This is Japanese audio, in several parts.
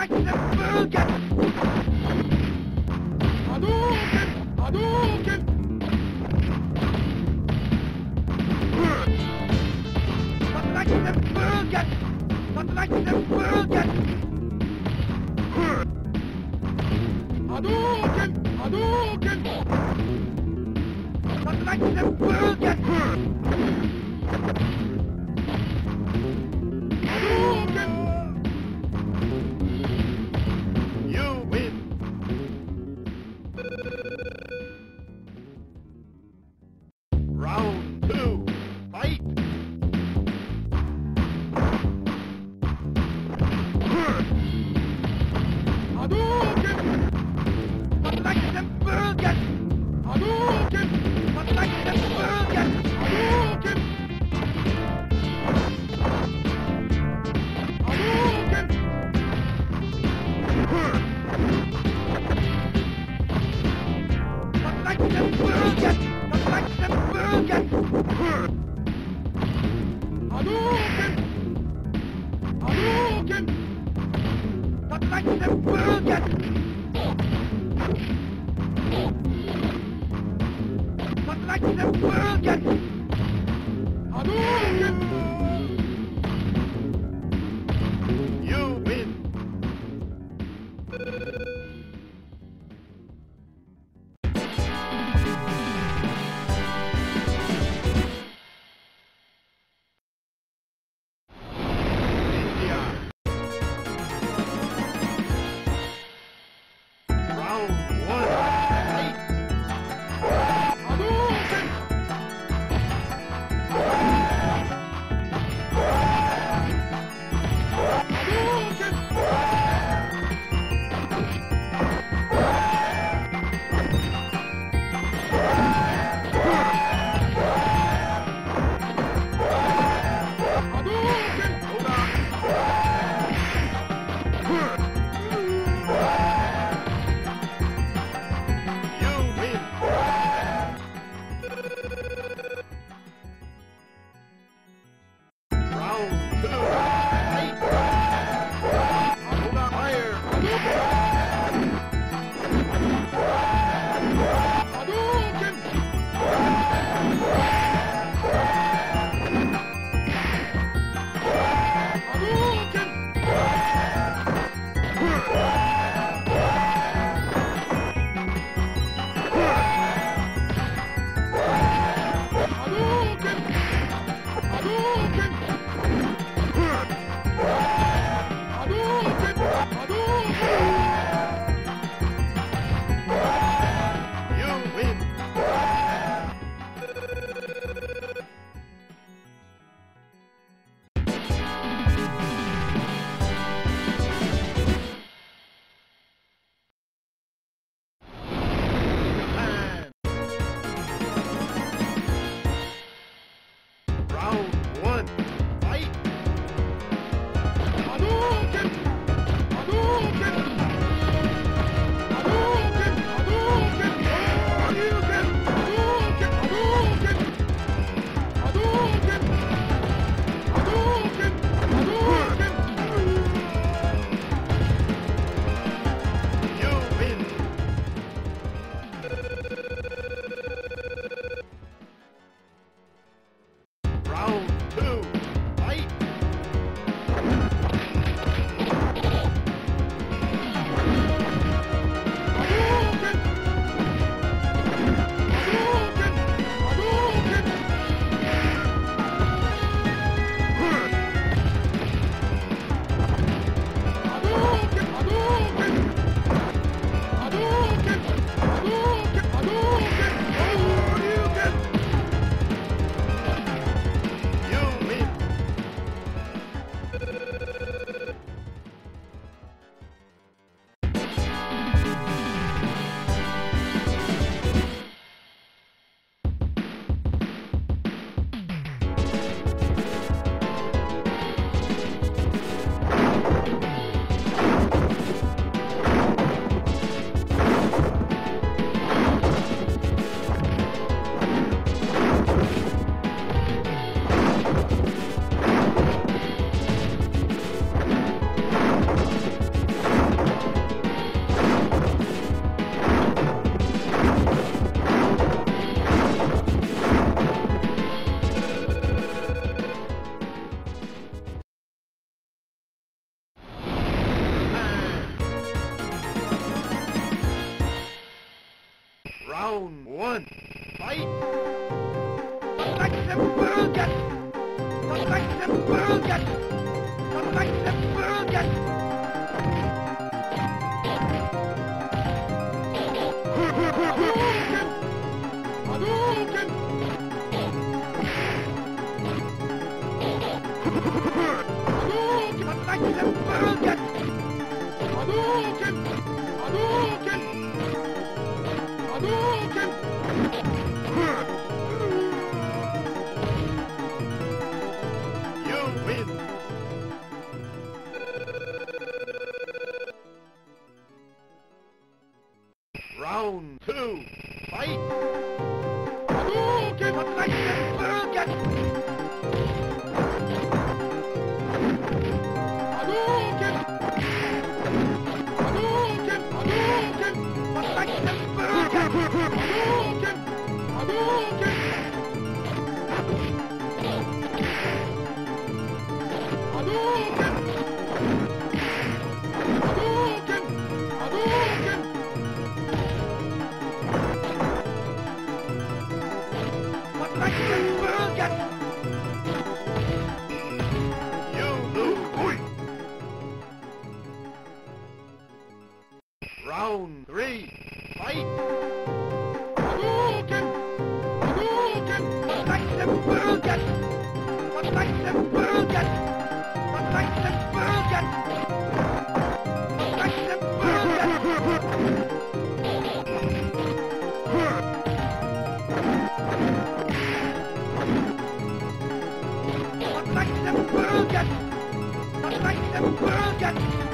Like the world gets hurt! two. Help! Help! Get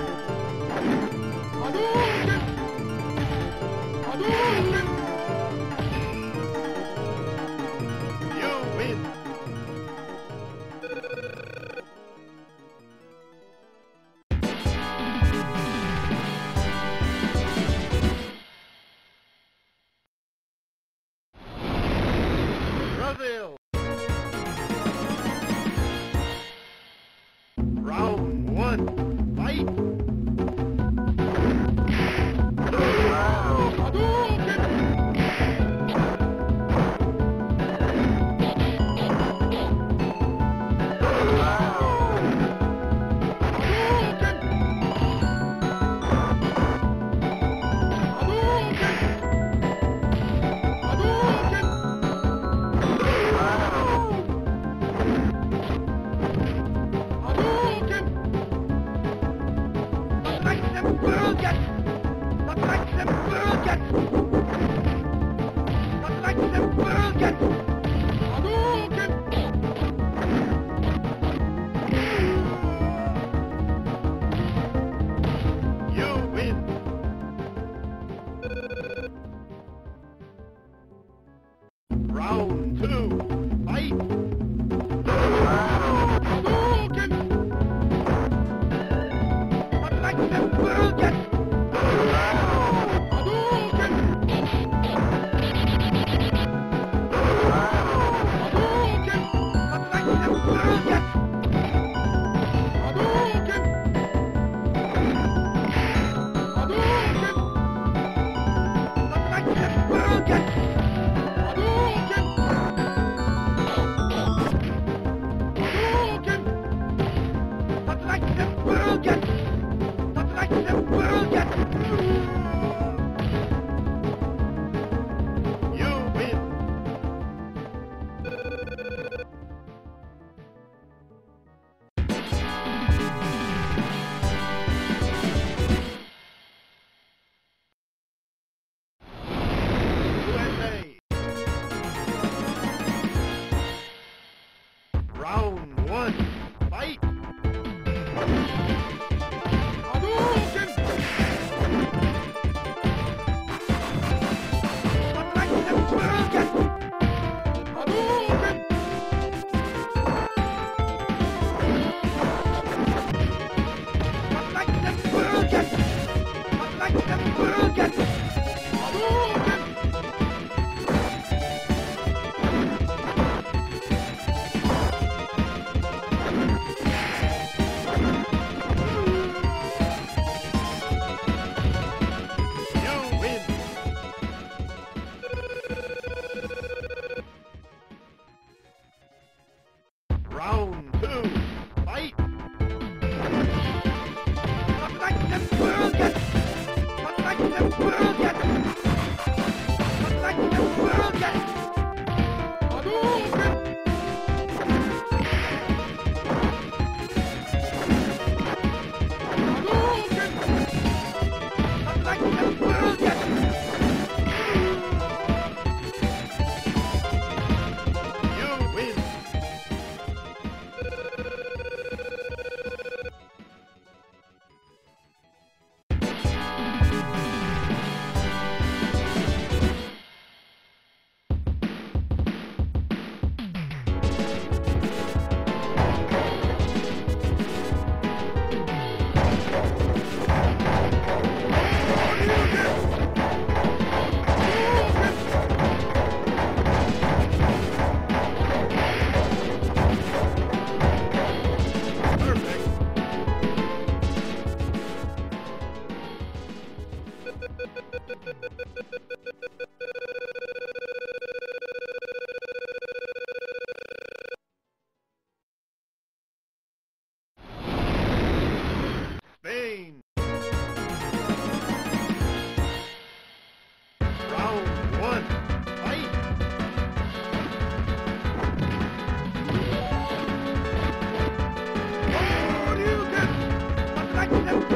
I know.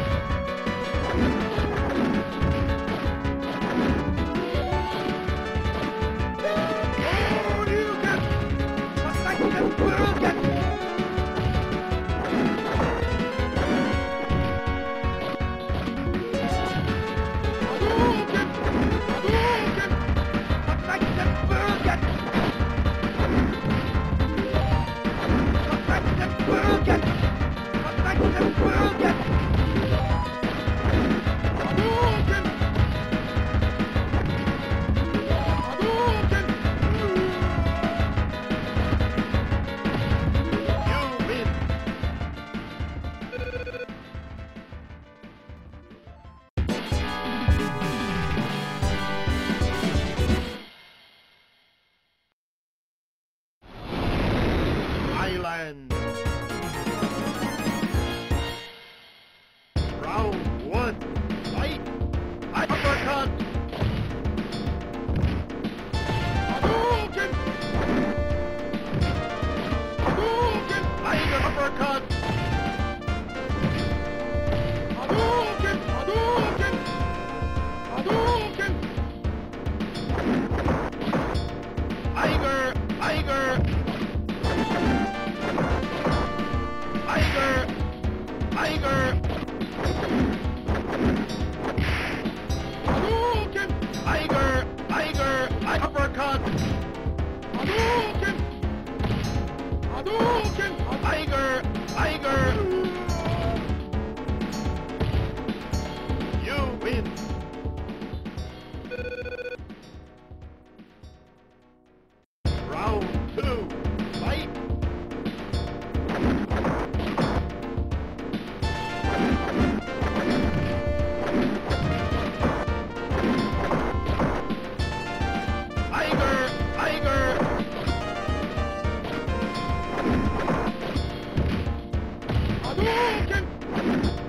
Hadouken!